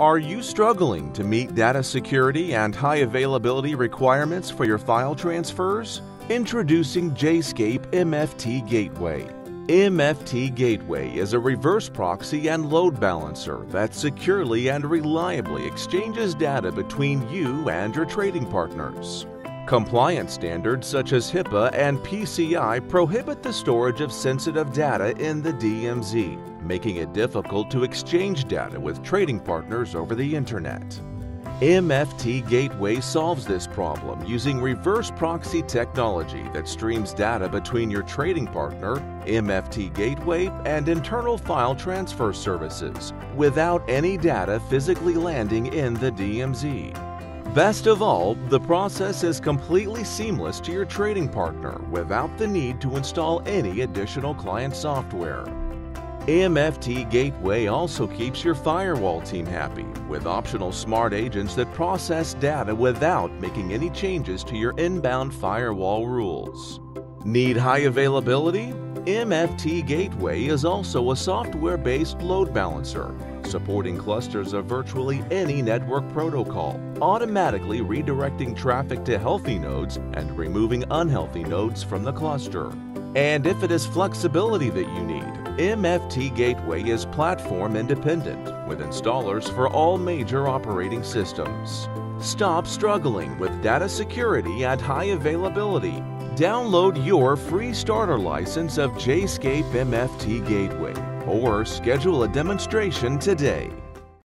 Are you struggling to meet data security and high availability requirements for your file transfers? Introducing Jscape MFT Gateway. MFT Gateway is a reverse proxy and load balancer that securely and reliably exchanges data between you and your trading partners. Compliance standards such as HIPAA and PCI prohibit the storage of sensitive data in the DMZ, making it difficult to exchange data with trading partners over the Internet. MFT Gateway solves this problem using reverse proxy technology that streams data between your trading partner, MFT Gateway, and internal file transfer services without any data physically landing in the DMZ. Best of all, the process is completely seamless to your trading partner without the need to install any additional client software. MFT Gateway also keeps your firewall team happy with optional smart agents that process data without making any changes to your inbound firewall rules. Need high availability? MFT Gateway is also a software-based load balancer, supporting clusters of virtually any network protocol, automatically redirecting traffic to healthy nodes and removing unhealthy nodes from the cluster. And if it is flexibility that you need, MFT Gateway is platform independent with installers for all major operating systems. Stop struggling with data security and high availability. Download your free starter license of Jscape MFT Gateway or schedule a demonstration today.